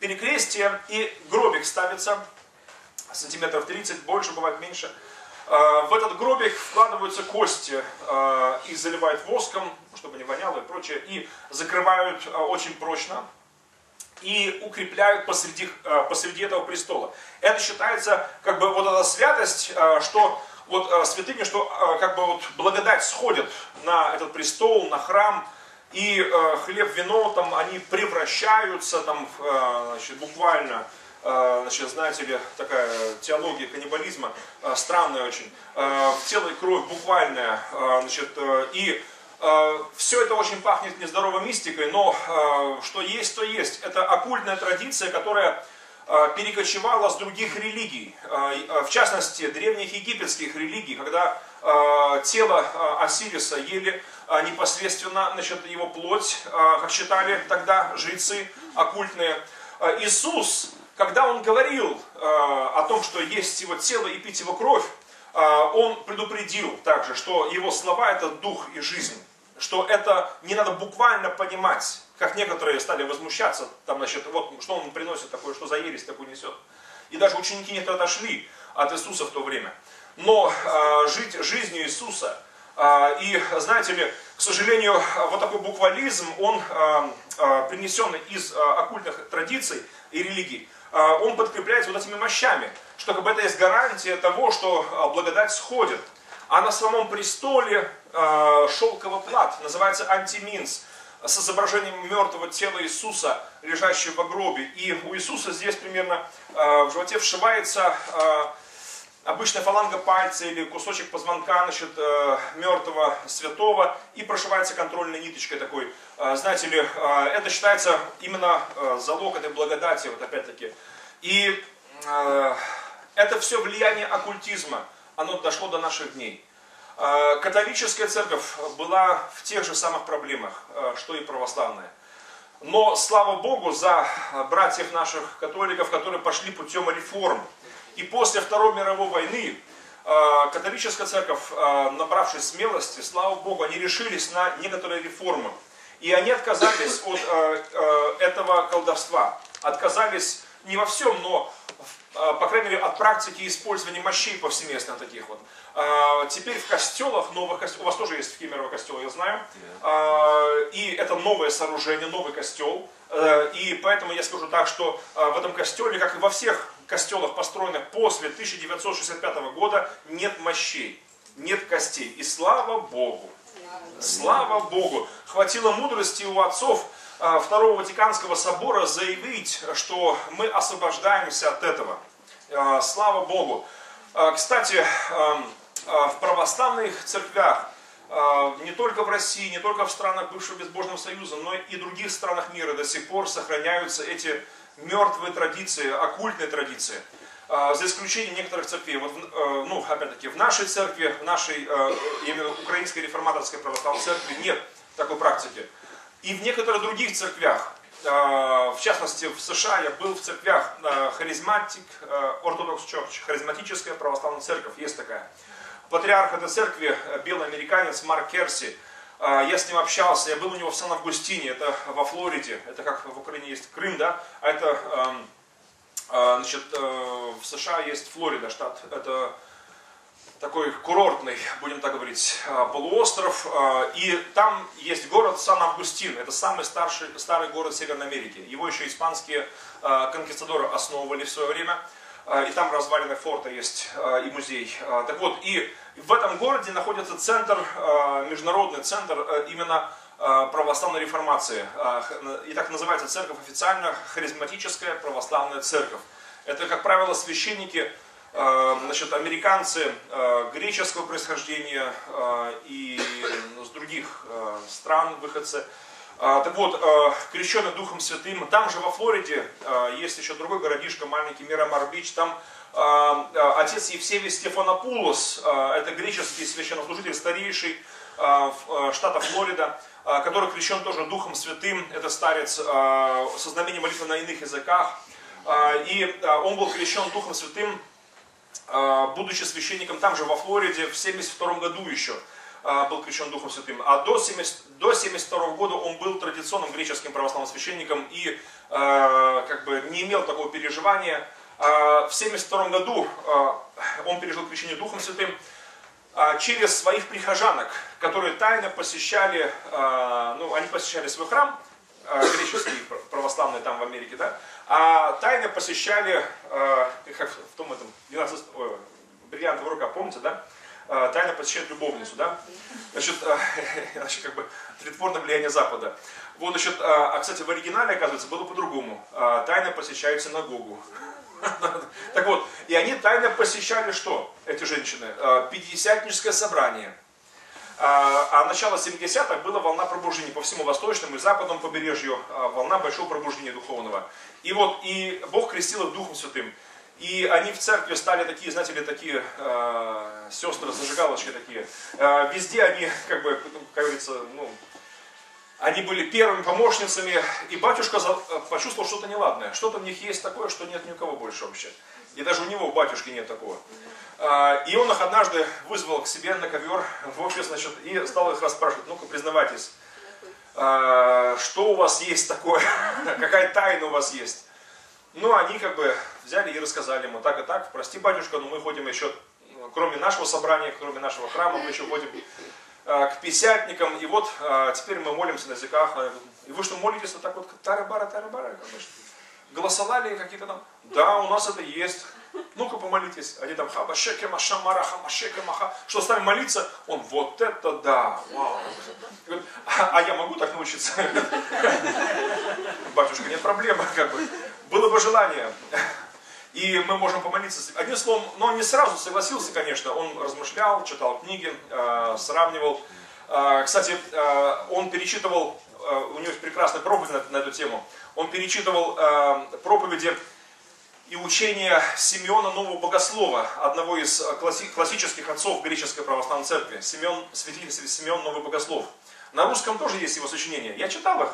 перекрестие, и гробик ставится, сантиметров 30, больше, бывает меньше. Э, в этот гробик вкладываются кости э, и заливают воском, чтобы не воняло и прочее, и закрывают э, очень прочно и укрепляют посреди, посреди этого престола. Это считается как бы вот эта святость, что вот святыня, что как бы вот благодать сходит на этот престол, на храм, и хлеб, вино там они превращаются там значит, буквально значит, знаете ли, такая теология каннибализма, э, странная очень, э, в тело и кровь буквальная, э, значит, э, и все это очень пахнет нездоровой мистикой, но э, что есть, то есть. Это оккультная традиция, которая э, перекочевала с других религий, э, э, в частности, древних египетских религий, когда э, тело э, Осириса ели э, непосредственно значит, его плоть, э, как считали тогда жрецы оккультные. Иисус, когда Он говорил о том, что есть Его тело и пить Его кровь, Он предупредил также, что Его слова это дух и жизнь. Что это не надо буквально понимать, как некоторые стали возмущаться, там, значит, вот что он приносит такое, что за ересь такую несет. И даже ученики некоторые отошли от Иисуса в то время. Но э, жить жизнью Иисуса, э, и знаете ли, к сожалению, вот такой буквализм, он э, э, принесенный из э, оккультных традиций и религий, э, он подкрепляется вот этими мощами, что как бы это есть гарантия того, что э, благодать сходит. А на самом престоле э, шелковый плат, называется антиминс, с изображением мертвого тела Иисуса, лежащего в гробе. И у Иисуса здесь примерно в животе вшивается обычная фаланга пальца или кусочек позвонка значит, э, мертвого святого и прошивается контрольной ниточкой такой. Э, знаете ли, э, это считается именно залог этой благодати, вот опять-таки. И это все влияние оккультизма, оно дошло до наших дней. Католическая церковь была в тех же самых проблемах, что и православная. Но слава Богу за братьев наших католиков, которые пошли путем реформ. И после Второй мировой войны э, католическая церковь, набравшись смелости, слава Богу, они решились на некоторые реформы. И они отказались от этого колдовства. Отказались не во всем, но по крайней мере, от практики использования мощей повсеместно таких вот. Теперь в костелах, новых костелах, у вас тоже есть в Кемерово костел, я знаю, и это новое сооружение, новый костел, э, и поэтому я скажу так, что в этом костеле, как и во всех костелах, построенных после 1965 года, нет мощей, нет костей, и слава Богу, слава Богу, хватило мудрости у отцов, Второго Ватиканского собора заявить, что мы освобождаемся от этого. Слава Богу. Кстати, а, в православных церквях, а, не только в России, не только в странах бывшего безбожного союза, но и других странах мира до сих пор сохраняются эти мертвые традиции, оккультные традиции. А, за исключением некоторых церквей. Вот, ну, опять-таки, в нашей церкви, в нашей, именно Украинской реформаторской православной церкви нет такой практики. И в некоторых других церквях, в частности в США, я был в церквях харизматик, Orthodox Church, харизматическая православная церковь, есть такая патриарх этой церкви, э, белый американец Марк Керси. А, я с ним общался, я был у него в Сан-Августине, это во Флориде, это как в Украине есть Крым, да, а это, эм, а, значит, э, в США есть Флорида, штат, это такой курортный, будем так говорить, э, полуостров, и там есть город Сан-Августин, это самый старший, старый город Северной Америки, его еще испанские конкистадоры основывали в свое время, и там развалины форта есть и музей. Так вот, и в этом городе находится центр, э, международный центр э, именно э, православной реформации. И так называется церковь официально харизматическая православная церковь. Это, как правило, священники, значит, американцы греческого происхождения и с других стран выходцы. Так вот, крещенный Духом Святым, там же во Флориде есть еще другой городишко, маленький Мирамар-Бич, там отец Евсевий Стефанопулос, а, это греческий священнослужитель, старейший штата Флорида, который крещен тоже Духом Святым, это старец со знамением молитвы на иных языках. И он был крещен Духом Святым, будучи священником там же во Флориде в 72 году еще был крещен Духом Святым. А до, 70, до 72 года он был традиционным греческим православным священником и как бы не имел такого переживания, а, в 72 году а, он пережил крещение Духом Святым а, через своих прихожанок, которые тайно посещали, ну, они посещали свой храм, греческий, православный там в Америке, да, а тайно посещали, как в том этом, 12, ой, бриллиантовая рука, помните, да, тайно посещают любовницу, да, значит, значит как бы тлетворное влияние Запада. Вот, значит, а, кстати, в оригинале, оказывается, было по-другому. Тайно посещают синагогу. Так вот, и они тайно посещали что, эти женщины? А, пятидесятническое собрание. А, а начало 70-х была волна пробуждения по всему восточному и западному побережью, а, волна большого пробуждения духовного. И вот, и Бог крестил их Духом Святым. И они в церкви стали такие, знаете ли, такие э, сестры, зажигалочки такие. Э, везде они, как бы, как говорится, ну, Они были первыми помощницами, и батюшка почувствовал что-то неладное. Что-то в них есть такое, что нет ни у кого больше вообще. И даже у него, у батюшки, нет такого. И он их однажды вызвал к себе на ковер в офис, значит, и стал их расспрашивать, ну-ка, признавайтесь, что у вас есть такое, какая тайна у вас есть. Ну, они как бы взяли и рассказали ему так и так, прости, батюшка, но мы ходим еще, кроме нашего собрания, кроме нашего храма, мы еще ходим к писятникам, и вот теперь мы молимся на языках. И вы что, молитесь вот так вот, тарабара, тарабара, конечно. Голосовали какие-то там? Да, у нас это есть. Ну-ка помолитесь. Они там хабашеке маша мараха машеке маха. Что стали молиться? Он вот это да. Вау. А, а я могу так научиться? Батюшка, нет проблемы. Как бы. Было бы желание. И мы можем помолиться. Одним словом, но он не сразу согласился, конечно. Он размышлял, читал книги, э, сравнивал. Э, кстати, э, он перечитывал, у него есть прекрасная проповедь на, на эту тему. Он перечитывал проповеди и учение Симеона Нового Богослова, одного из класси- классических отцов греческой православной церкви. Симеон, святитель Симеон Новый Богослов. На русском тоже есть его сочинения. Я читал их.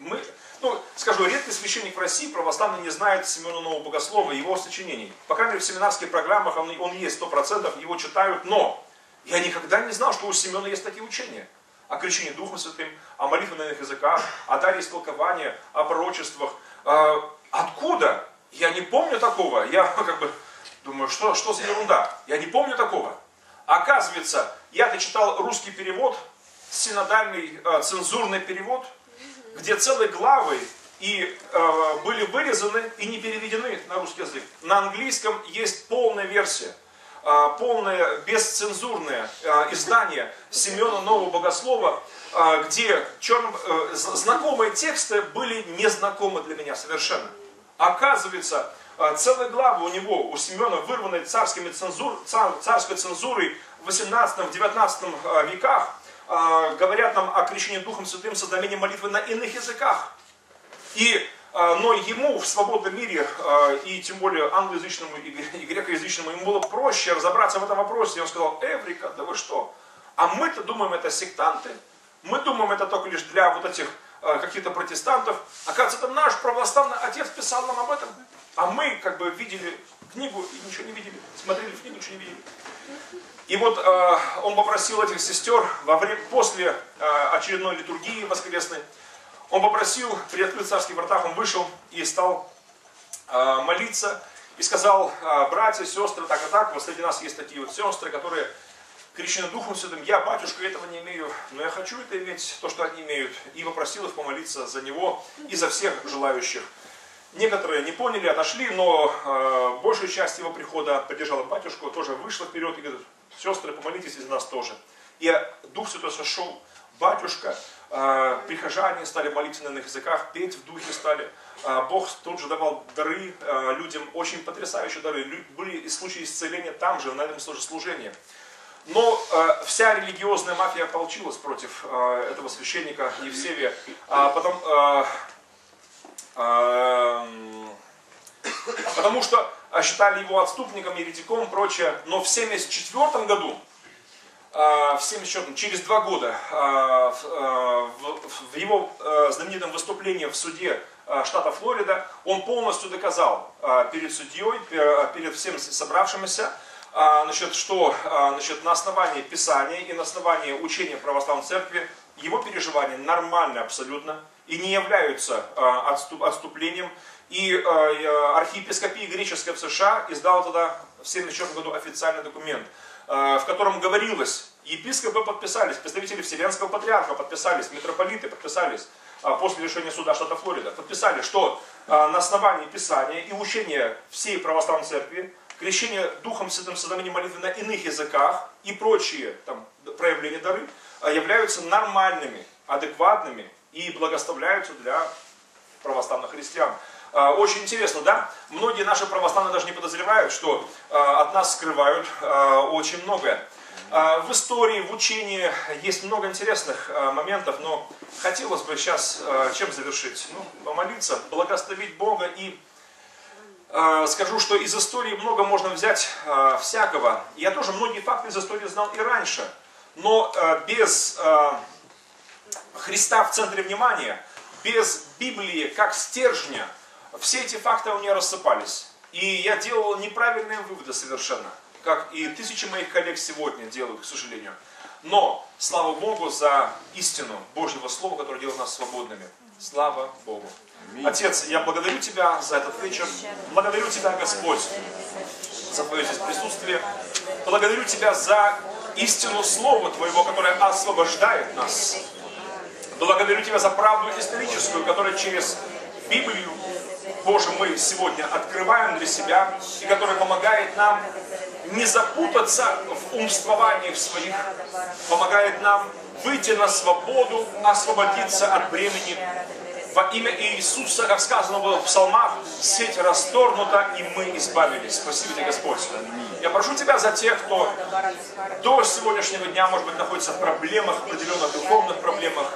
Мы, ну, скажу, редкий священник в России православный не знает Семена Нового Богослова, его сочинений. По крайней мере, в семинарских программах он, он есть, сто процентов, его читают, но я никогда не знал, что у Семена есть такие учения. О крещении Духом Святым, о молитве на иных языках, о даре истолкования, о пророчествах. А, откуда? Я не помню такого. Я как бы думаю, что, что за ерунда? Я не помню такого. Оказывается, я-то читал русский перевод, синодальный э, цензурный перевод – где целые главы и э, были вырезаны и не переведены на русский язык. На английском есть полная версия, э, полное бесцензурное э, издание Семена Нового Богослова, э, где черным, э, знакомые тексты были незнакомы для меня совершенно. Оказывается, э, целые главы у него, у Семена, вырванные царскими цензур, цар, царской цензурой в 18-19 э, веках, а, говорят нам о крещении Духом Святым с знамением молитвы на иных языках. И, а, но ему в свободном мире, а, и тем более англоязычному и грекоязычному, ему было проще разобраться в этом вопросе. И он сказал, Эврика, да вы что? А мы-то думаем, это сектанты, мы думаем, это только лишь для вот этих каких-то протестантов. Оказывается, это наш православный отец писал нам об этом. А мы как бы видели книгу и ничего не видели. Смотрели книгу, ничего не видели. И вот э, он попросил этих сестер во время, после э, очередной литургии воскресной, он попросил при открытых царских вратах, он вышел и стал э, молиться и сказал, э, братья, сестры, так и так, вот среди нас есть такие вот сестры, которые крещены Духом Святым, я, батюшка, этого не имею, но я хочу это иметь, то, что они имеют, и попросил их помолиться за него и за всех желающих. Некоторые не поняли, отошли, но э, большая часть его прихода поддержала батюшку, тоже вышла вперед и говорит, сестры, помолитесь из нас тоже. И Дух Святой сошел, батюшка, э, прихожане стали молиться на иных языках, петь в духе стали. Э, Бог тут же давал дары э, людям, очень потрясающие дары. Были и случаи исцеления там же, на этом служении. Но э, вся религиозная мафия ополчилась против э, этого священника Евсевия. А потом, э, э, потому что считали его отступником, еретиком и прочее. Но в 1974 году, а, в 74 через два года, а, а, в его знаменитом выступлении в суде штата Флорида, он полностью доказал перед судьей, перед всеми собравшимися, значит, что значит, на основании Писания и на основании учения православной церкви его переживания нормальны абсолютно и не являются отступлением и э, архиепископия греческая в США издала тогда в 1974 году официальный документ, э, в котором говорилось, епископы подписались, представители Вселенского патриарха подписались, митрополиты подписались, э, после решения суда штата Флорида, подписали, что э, на основании Писания и учения всей православной церкви, крещение Духом Святым сознанием молитвы на иных языках и прочие там, проявления дары являются нормальными, адекватными и благоставляются для православных христиан. А, очень интересно, да? Многие наши православные даже не подозревают, что а, от нас скрывают а, очень многое. В истории, в учении есть много интересных моментов, но хотелось бы сейчас чем завершить? Ну, помолиться, благословить Бога и скажу, что из истории много можно взять всякого. Я тоже многие факты из истории знал и раньше, но без Христа в центре внимания, без Библии как стержня, все эти факты у меня рассыпались. И я делал неправильные выводы совершенно, как и тысячи моих коллег сегодня делают, к сожалению. Но слава Богу за истину Божьего Слова, которое делает нас свободными. Слава Богу. Отец, я благодарю Тебя за этот вечер. Благодарю Тебя, Господь, за Твое здесь присутствие. Благодарю Тебя за истину Слова Твоего, которое освобождает нас. Благодарю Тебя за правду историческую, которая через Библию, Боже, мы сегодня открываем для себя, и которая помогает нам не запутаться в умствованиях своих, помогает нам выйти на свободу, освободиться от бремени. Во имя Иисуса, как сказано было в псалмах, сеть расторгнута, и мы избавились. Спасибо тебе, Господь. Я прошу Тебя за тех, кто до сегодняшнего дня, может быть, находится в проблемах, определенных духовных проблемах.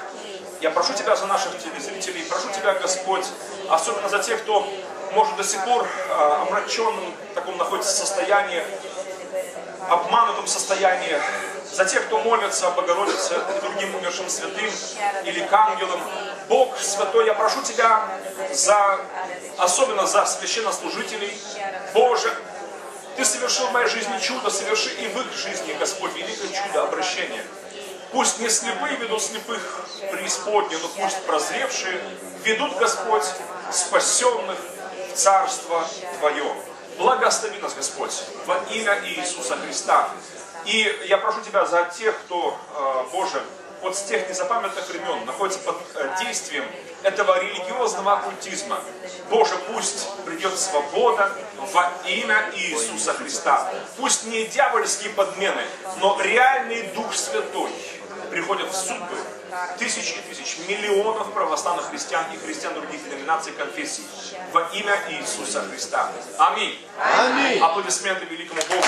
Я прошу Тебя за наших телезрителей, прошу Тебя, Господь, особенно за тех, кто, может, до сих пор а, омраченным в таком находится состоянии, обманутом состоянии, за тех, кто молится Богородице и другим умершим святым или к ангелам. Бог Святой, я прошу Тебя за, особенно за священнослужителей. Боже, Ты совершил в моей жизни чудо, соверши и в их жизни, Господь, великое чудо обращения. Пусть не слепые ведут слепых преисподнюю, но пусть прозревшие ведут, Господь, спасенных в Царство Твое. Благослови нас, Господь, во имя Иисуса Христа. И я прошу Тебя за тех, кто, э, Боже, вот с тех незапамятных времен находится под э, действием этого религиозного оккультизма. Боже, пусть придет свобода во имя Иисуса Христа. Пусть не дьявольские подмены, но реальный Дух Святой приходят в судьбы тысяч и тысяч, миллионов православных христиан и христиан других деноминаций конфессий во имя Иисуса Христа. Аминь.
Аминь.
Аплодисменты великому Богу.